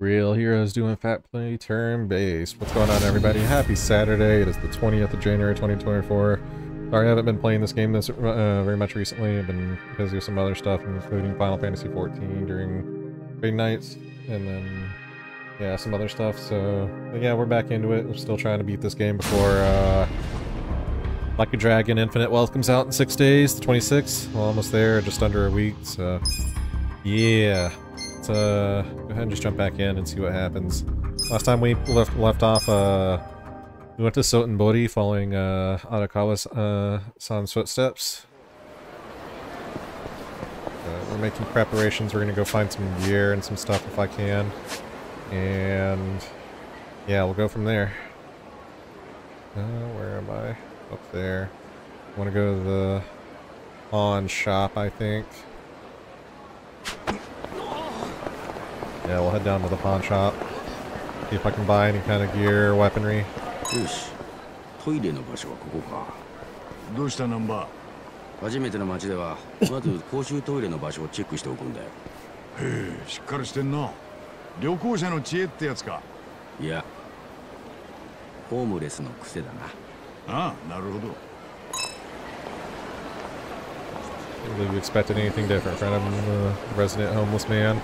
Real Heroes doing Fat Play turn based. What's going on, everybody? Happy Saturday. It is the 20th of January 2024. Sorry I haven't been playing this game this uh, very much recently. I've been busy with some other stuff, including Final Fantasy 14 during big nights, and then, yeah, some other stuff. So, yeah, we're back into it. We're still trying to beat this game before uh, Like a Dragon Infinite Wealth comes out in six days, the 26th. Well, almost there, just under a week, so, yeah let's uh, go ahead and just jump back in and see what happens. Last time we left left off, uh, we went to Sotenbori following uh, Arakawa's uh, footsteps. Uh, we're making preparations. We're gonna go find some gear and some stuff if I can, and yeah, we'll go from there. Uh, where am I? Up there. I want to go to the pawn shop, I think. Yeah, we'll head down to the pawn shop. See if I can buy any kind of gear or weaponry. よしトイレの場所はここかどうしたナンバ初めての街ではまず公衆トイレの場所をチェックしておくんだよーへえしっかりしてんな旅行者の知恵ってやつかいやホームレスの癖だなああなるほど I don't believe you expected anything different from a resident homeless man.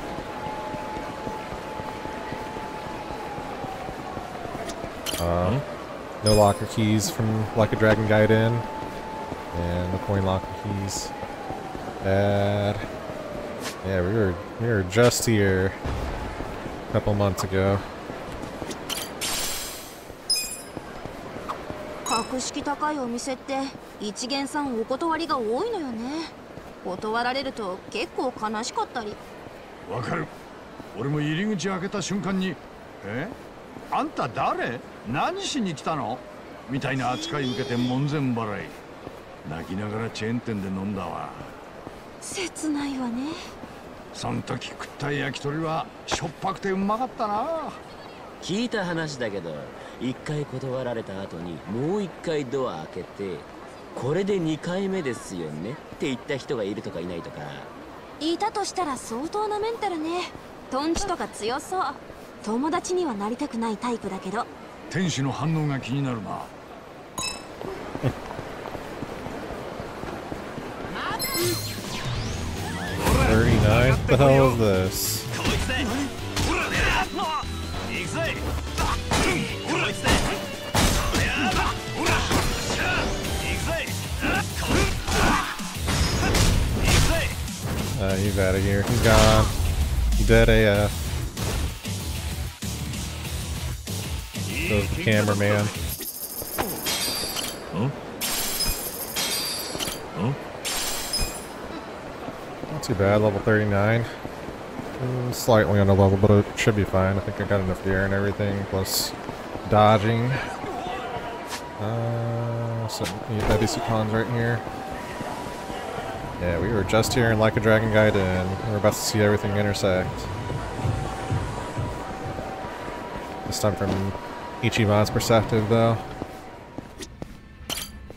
Um, no locker keys from Like a Dragon Gaiden. And no coin locker keys. Bad. Yeah, we were we were just here a couple months ago. 格式高いお店って一元さんお断りが多いのよね断られると結構悲しかったりわかる俺も入り口開けた瞬間にえあんた誰？何しに来たの？みたいな扱い受けて門前払い。泣きながらチェーン店で飲んだわ。切ないわね。そん時食った焼き鳥はしょっぱくてうまかったな。聞いた話だけど一回断られた後にもう一回ドア開けてこれで2回目ですよね？って言った人がいるとかいないとか。いたとしたら相当なメンタルね。トンチとか強そう友達にはなりたくないタイプだけど。天使の反応が気になるな。The cameraman. Not too bad, level 39. Mm, slightly under level, but it should be fine. I think I got enough gear and everything, plus dodging. Uh, some heavy cons right here. Yeah, we were just here in Like a Dragon Gaiden. We're about to see everything intersect. This time from Ichiban's perceptive, though.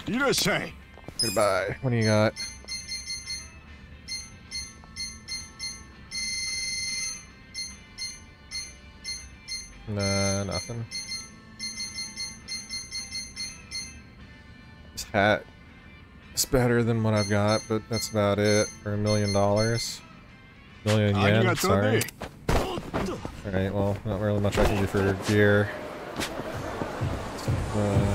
You just say. Goodbye. What do you got? Nah, nothing. This hat is better than what I've got, but that's about it for a million dollars. Million ah, yen, sorry. Alright, well, not really much I can do for gear. Uh,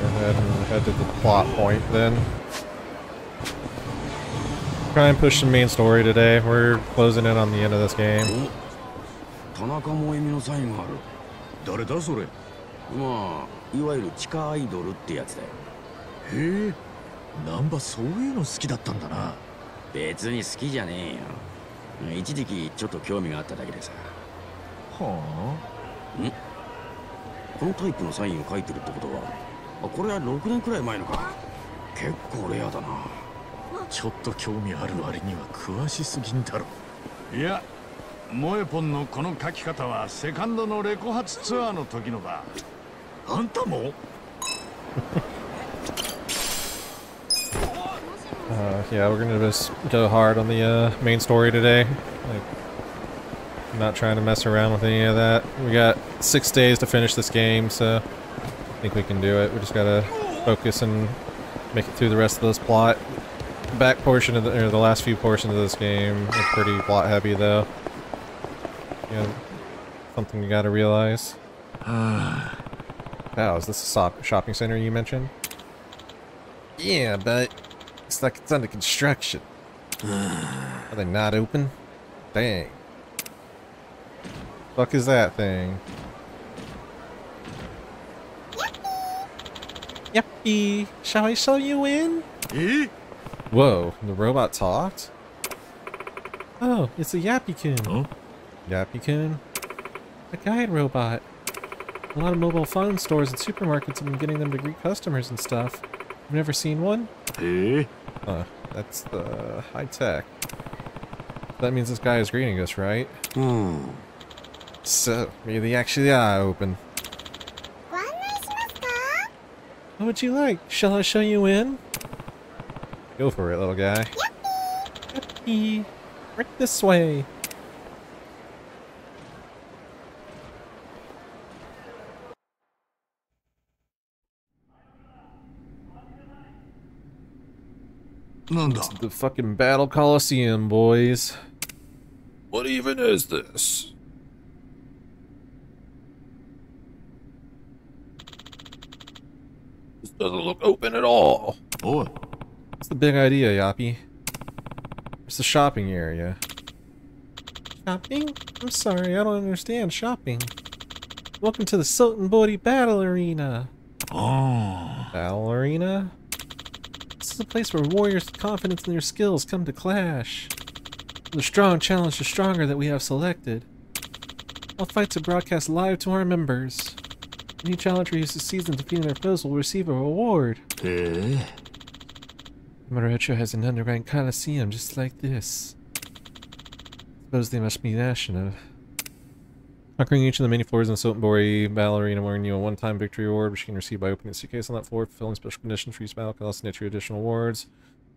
Go ahead and head to the plot point then. Try and push the main story today. We're closing in on the end of this game. 田中萌実のサインがある誰だそれへまあいわゆる地下アイドルってやつだよへえ 難波そういうの好きだったんだな。別に好きじゃねえよ。一時期ちょっと興味があっただけでさ。はこのタイプのサインを書いてるってことは？あこれは6年くらい前のか。結構レアだな。あちょっと興味ある割には詳しすぎんだろ。いや萌えポンのこの書き方はセカンドのレコ発ツアーの時のだあんたも？Yeah, we're gonna just go hard on the uh, main story today. Like, I'm not trying to mess around with any of that. We got six days to finish this game, so I think we can do it. We just gotta focus and make it through the rest of this plot. Back portion of the, or the last few portions of this game are pretty plot heavy, though. Yeah, something you gotta realize. Oh, is this a shopping center you mentioned? Yeah, but it's like it's under construction. Are they not open? Dang. Fuck is that thing? Yuppie! Shall I show you in? Whoa, the robot talked? Oh, it's a Yappy-kun. Huh? Oh. Yappy-kun? A guide robot. A lot of mobile phone stores and supermarkets have been getting them to greet customers and stuff. You've never seen one? Eh? Huh, that's the high tech. That means this guy is greeting us, right? Hmm. So, maybe they actually are open. What would you like? Shall I show you in? Go for it, little guy. Yippee! Right this way. Nanda. The fucking Battle Coliseum, boys. What even is this? This doesn't look open at all. Oh. What's the big idea, Yappy? It's the shopping area. Shopping? I'm sorry, I don't understand shopping. Welcome to the Sotenbori Battle Arena. Oh. Battle Arena? A place where warriors with confidence in their skills come to clash. The strong challenge the stronger that we have selected. All fights are broadcast live to our members. Any challenger who succeeds in defeating their foes will receive a reward. Eh? Marocho has an underground coliseum just like this. Suppose they must be national. Conquering each of the many floors in the Sotenbori Battle Arena will earn you a one-time victory award, which you can receive by opening a suitcase on that floor, fulfilling special conditions for each battle, can also net you additional awards.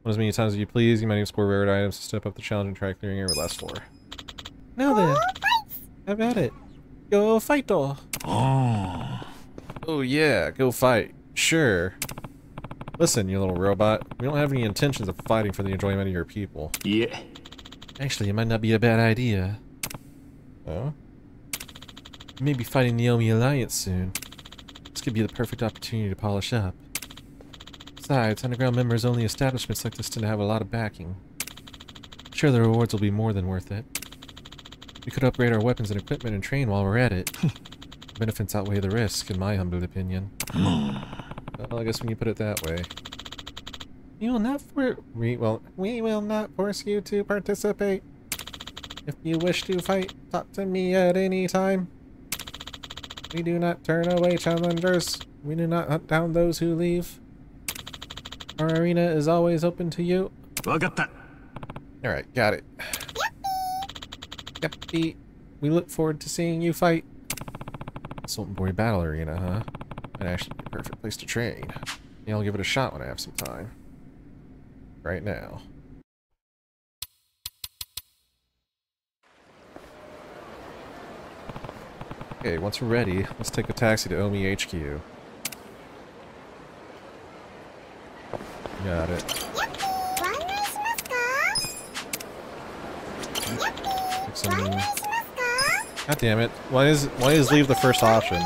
One as many times as you please, you might even score rare items to step up the challenge and try clearing every last floor. Now then, have at it. Go fight, all. Oh. Oh yeah, go fight. Sure. Listen, you little robot. We don't have any intentions of fighting for the enjoyment of your people. Yeah. Actually, it might not be a bad idea. Oh? You may be fighting the Omi Alliance soon. This could be the perfect opportunity to polish up. Besides, underground members only establishments like this tend to have a lot of backing. Sure, the rewards will be more than worth it. We could upgrade our weapons and equipment and train while we're at it. Benefits outweigh the risk, in my humble opinion. Well, I guess when you put it that way. We will not for we well we will not force you to participate. If you wish to fight, talk to me at any time. We do not turn away challengers. We do not hunt down those who leave. Our arena is always open to you. I got that. Alright, got it. Yippee! Yippee! We look forward to seeing you fight. Sotenbori Battle Arena, huh? Might actually be a perfect place to train. Yeah, I'll give it a shot when I have some time. Right now. Okay, once we're ready, let's take a taxi to Omi HQ. Got it. God damn it. Why is why is leave the first option?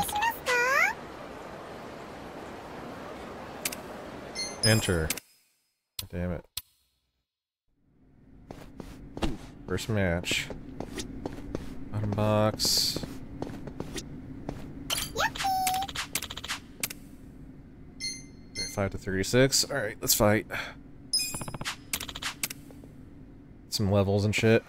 Enter. God damn it. First match. Bottom box. Five to 36. Alright, let's fight. Some levels and shit.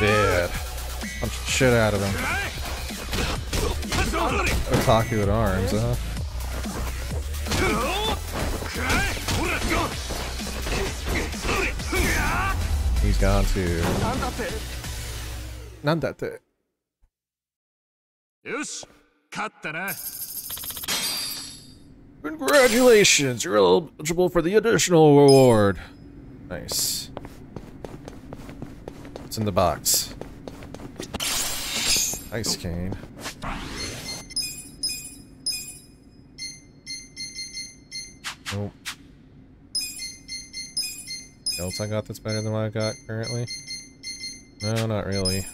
dead. Punch the shit out of him. Otaku at arms, huh? He's gone too. Nandate. Congratulations, you're eligible for the additional reward. Nice. It's in the box. Ice cane. Nope. Else I got that's better than what I got currently? No, not really.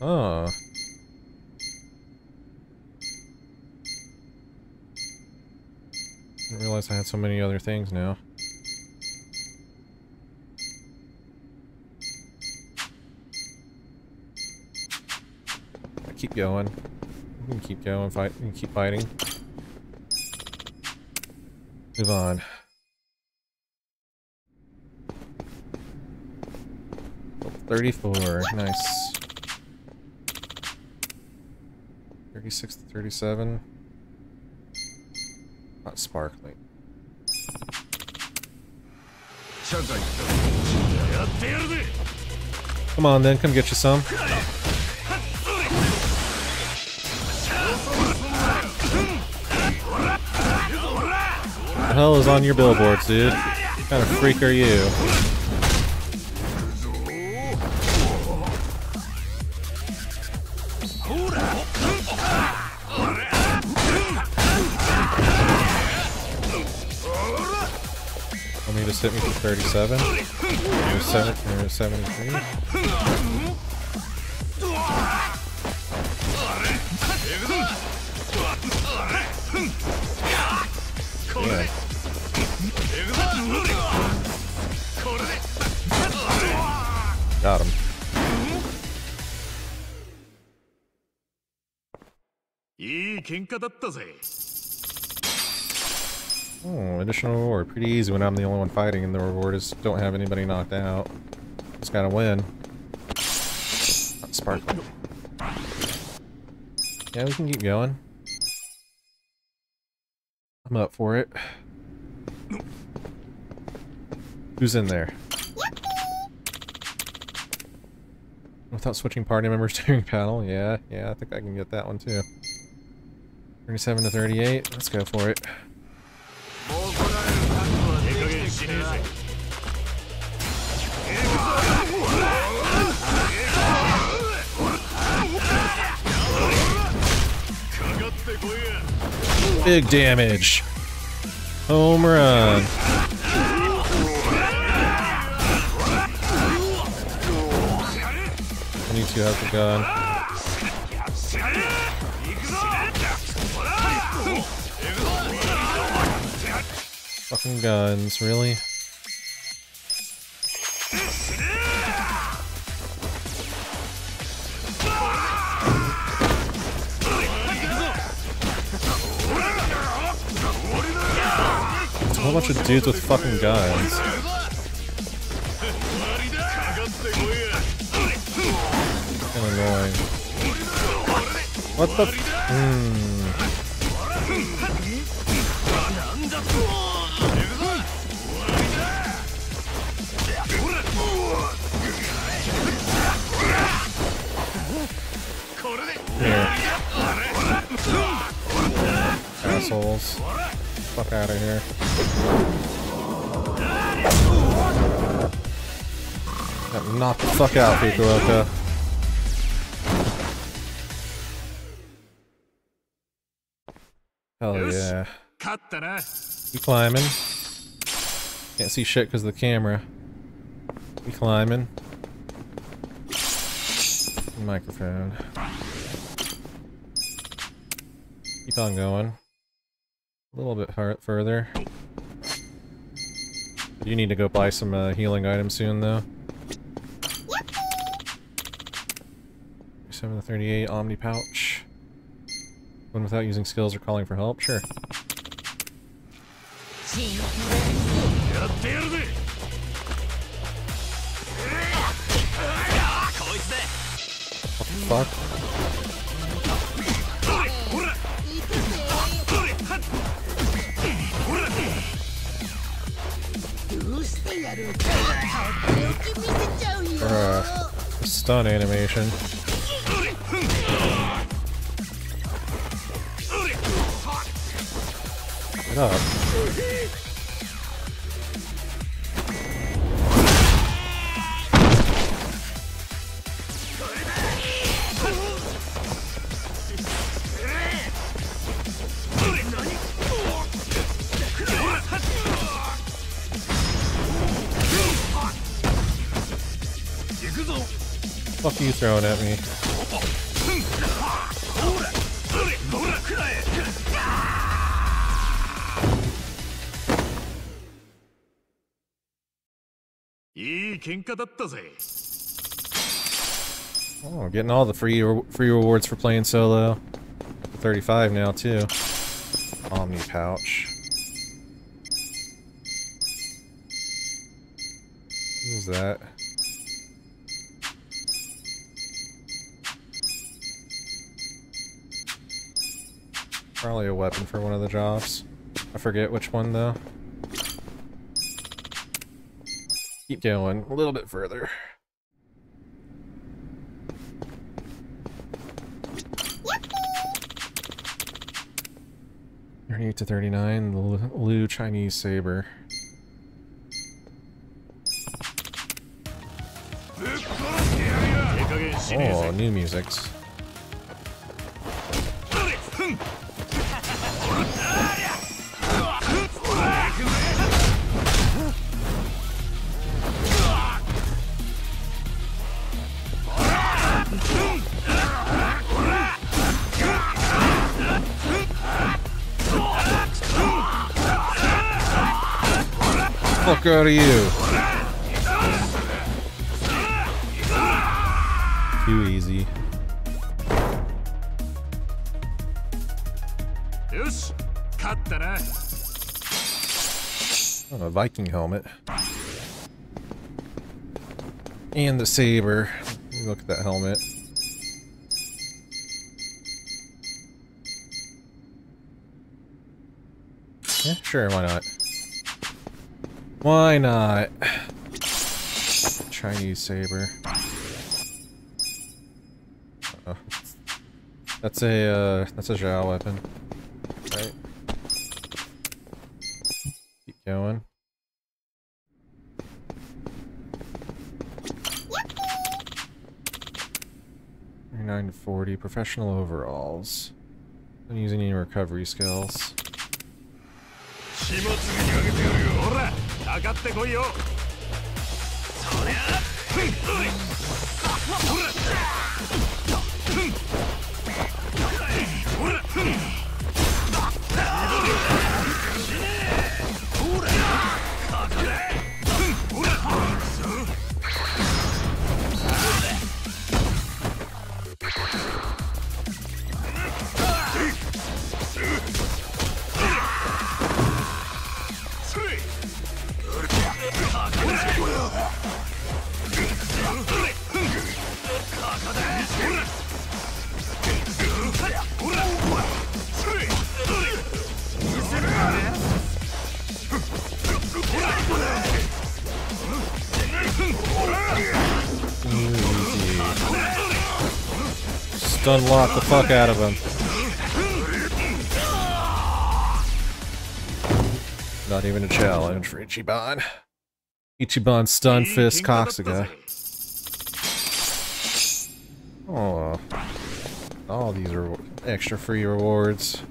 Oh. Didn't realize I had so many other things now. Keep going. We can keep going, fight, keep fighting. Move on. Level 34, nice. 36 to 37 sparkling. Come on then, come get you some. What The hell is on your billboards, dude? What kind of freak are you? you just hit me for 37. You're, seven, you're 73. Yeah. Got him. Good Oh, additional reward. Pretty easy when I'm the only one fighting and the reward is don't have anybody knocked out. Just gotta win. Not sparkling. Yeah, we can keep going. I'm up for it. Who's in there? Without switching party members during battle? Yeah, yeah, I think I can get that one too. 37 to 38, let's go for it. Big damage. Home run. I need to have the gun. Fucking guns, really? Whole bunch of dudes with fucking guns. Annoying. What the Hmm. Here. Assholes. Fuck out of here. Knock the fuck out, Fukuoka. Hell yeah. You climbing. Can't see shit because of the camera. You climbing. Microphone. Keep on going. A little bit further. You need to go buy some uh, healing items soon, though. Seven thirty-eight Omni pouch. When without using skills or calling for help, sure. What the fuck? Uh, stun animation. Get up. You throwing at me? Oh, getting all the free free rewards for playing solo. 35 now too. Omni pouch. What is that? Probably a weapon for one of the jobs. I forget which one though. Keep going a little bit further. Thirty-eight to thirty-nine. The Lu- Chinese saber. Oh, new musics. Screw you. Too easy. Oh, a Viking helmet. And the saber. Look at that helmet. Yeah, sure, why not? Why not? Chinese saber. Uh-oh. That's a, uh, that's a Zhao weapon. Right? Keep going. Nine forty. Professional overalls. I'm using any recovery skills. 上がってこいよ。そりゃふんういほら Stun lock the fuck out of him. Not even a challenge for Ichiban. Ichiban stun fist Koxuga. Oh, all these are extra free rewards.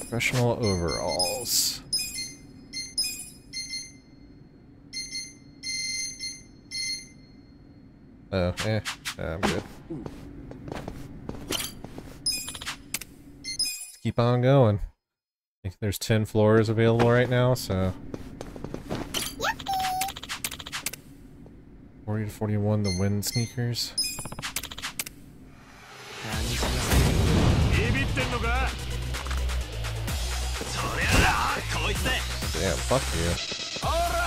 Professional overalls. Oh, eh, yeah, I'm good. Let's keep on going. I think there's 10 floors available right now, so... 40 to 41, the wind sneakers. Damn, fuck you.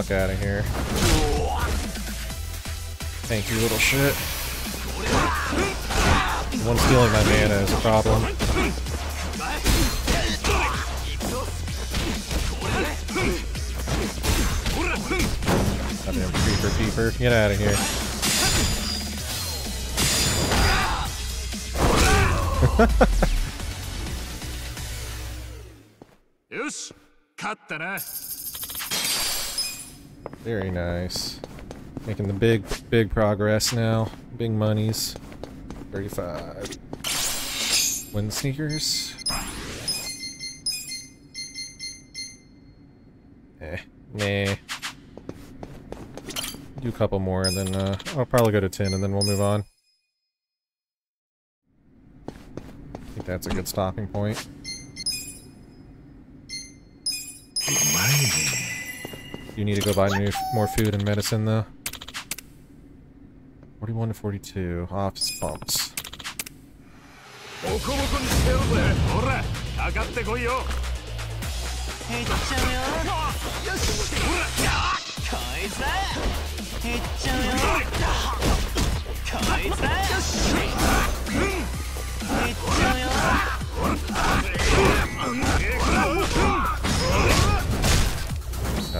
fuck out of here. Thank you, little shit. The one stealing my mana is a problem. Goddamn creeper peeper. Get out of here. よし勝ったな Very nice. Making the big, big progress now. Big monies. 35. Wind sneakers. Eh. Nah. Do a couple more and then uh, I'll probably go to 10 and then we'll move on. I think that's a good stopping point. You need to go buy new, more food and medicine though. 41 to 42. Office pumps.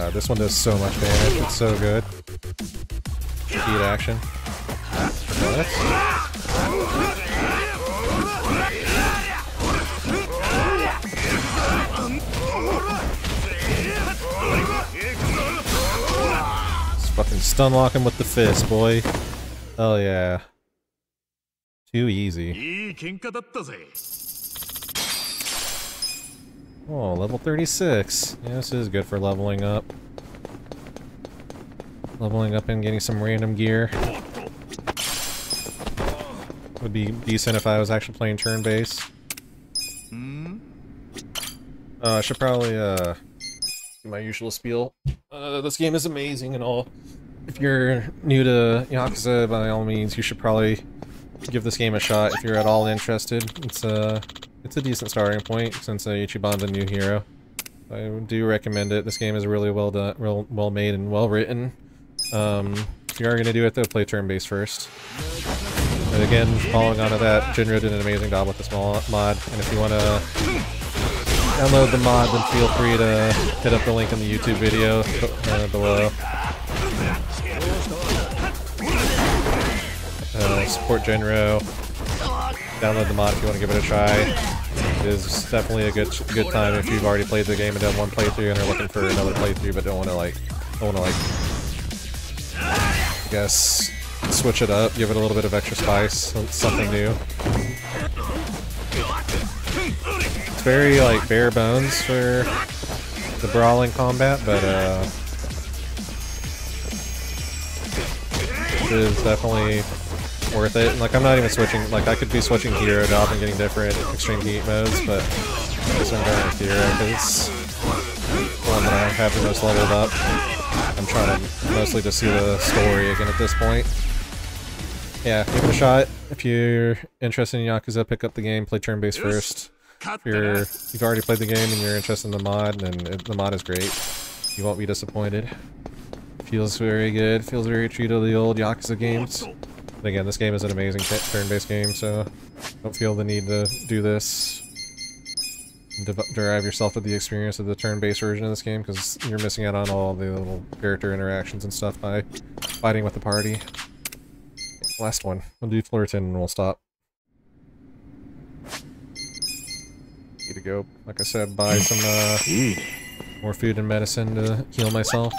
Uh, this one does so much damage. It's so good. Speed action. What? Just fucking stun lock him with the fist, boy. Oh yeah. Too easy. Oh, level 36. Yeah, this is good for leveling up. Leveling up and getting some random gear. Would be decent if I was actually playing turn base. Hmm? Uh, I should probably, uh, do my usual spiel. Uh, this game is amazing and all. If you're new to Yakuza, by all means, you should probably give this game a shot if you're at all interested. It's, uh, it's a decent starting point since uh, Ichiban's a new hero. I do recommend it. This game is really well done, real well made and well written. Um, if you are going to do it, though, play turn-based first. And again, following on to that, Jhinro did an amazing job with this mo- mod, and if you want to download the mod, then feel free to hit up the link in the YouTube video uh, below. Uh, support Jhinro. Download the mod if you want to give it a try. It is definitely a good good time if you've already played the game and done one playthrough and are looking for another playthrough but don't want to like don't want to like I guess switch it up, give it a little bit of extra spice, something new. It's very like bare bones for the brawling combat, but uh, it is definitely worth it. Like, I'm not even switching. Like, I could be switching hero off and getting different extreme heat modes, but this one going with hero because it's the one that I have the most leveled up. I'm trying to mostly just see the story again at this point. Yeah, give it a shot. If you're interested in Yakuza, pick up the game, play turn-based first. If you're, you've already played the game and you're interested in the mod, then it, the mod is great. You won't be disappointed. Feels very good. Feels very true to the old Yakuza games. And again, this game is an amazing turn-based game, so don't feel the need to do this. De derive yourself with the experience of the turn-based version of this game, because you're missing out on all the little character interactions and stuff by fighting with the party. Last one. We'll do Flirton and we'll stop. Need to go, like I said, buy some uh, more food and medicine to heal myself.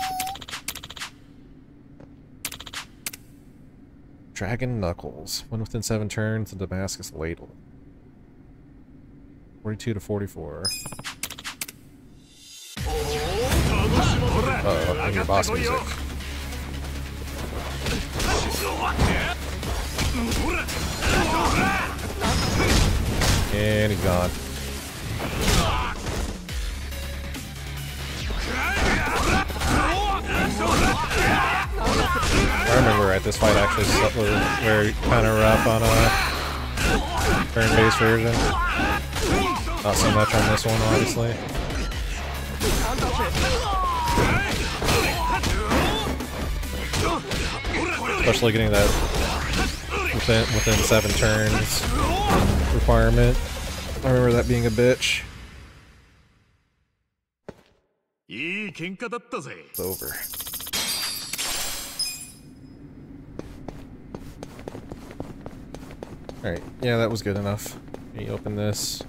Dragon Knuckles. When within seven turns, the Damascus Ladle. 42 to 44. Uh-oh, your boss music. And he's gone alright, this fight actually was very kind of rough on uh, a turn-based version. Not so much on this one, obviously. Especially getting that within, within seven turns requirement. I remember that being a bitch. It's over. Alright, yeah, that was good enough. Can you open this.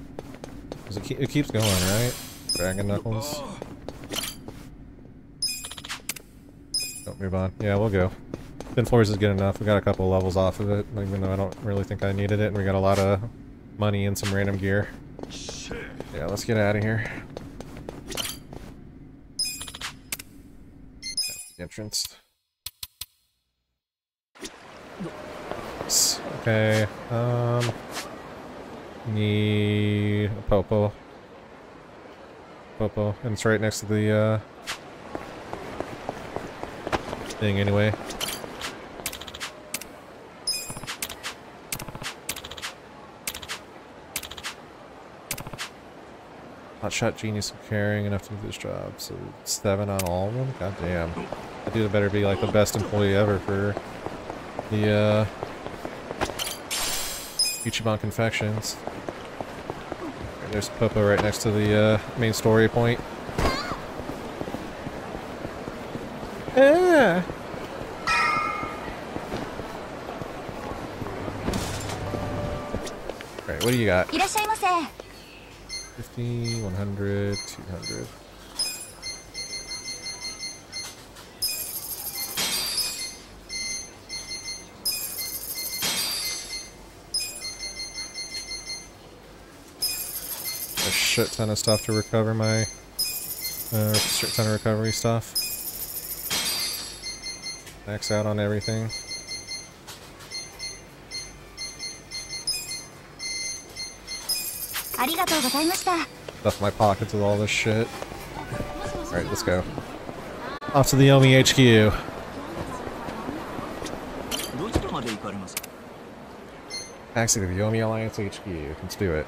It, keep, it keeps going, right? Dragon Knuckles. Don't move on. Yeah, we'll go. Thin Floors is good enough. We got a couple levels off of it, even though I don't really think I needed it, and we got a lot of money and some random gear. Yeah, let's get out of here. entrance. Okay, um... Need a Poppo. Poppo, and it's right next to the, uh... Thing anyway. Hotshot genius of carrying enough to do this job, so seven on all of them? God damn. I do better be like the best employee ever for the uh Ichiban Confections. There's Poppo right next to the uh, main story point. Yeah. Alright, what do you got? 50, 100, 200. shit ton of stuff to recover my... Uh, shit ton of recovery stuff. Max out on everything. Stuff my pockets with all this shit. Alright, let's go. Off to the Omi HQ. Actually, the Yomi Alliance HQ. Let's do it.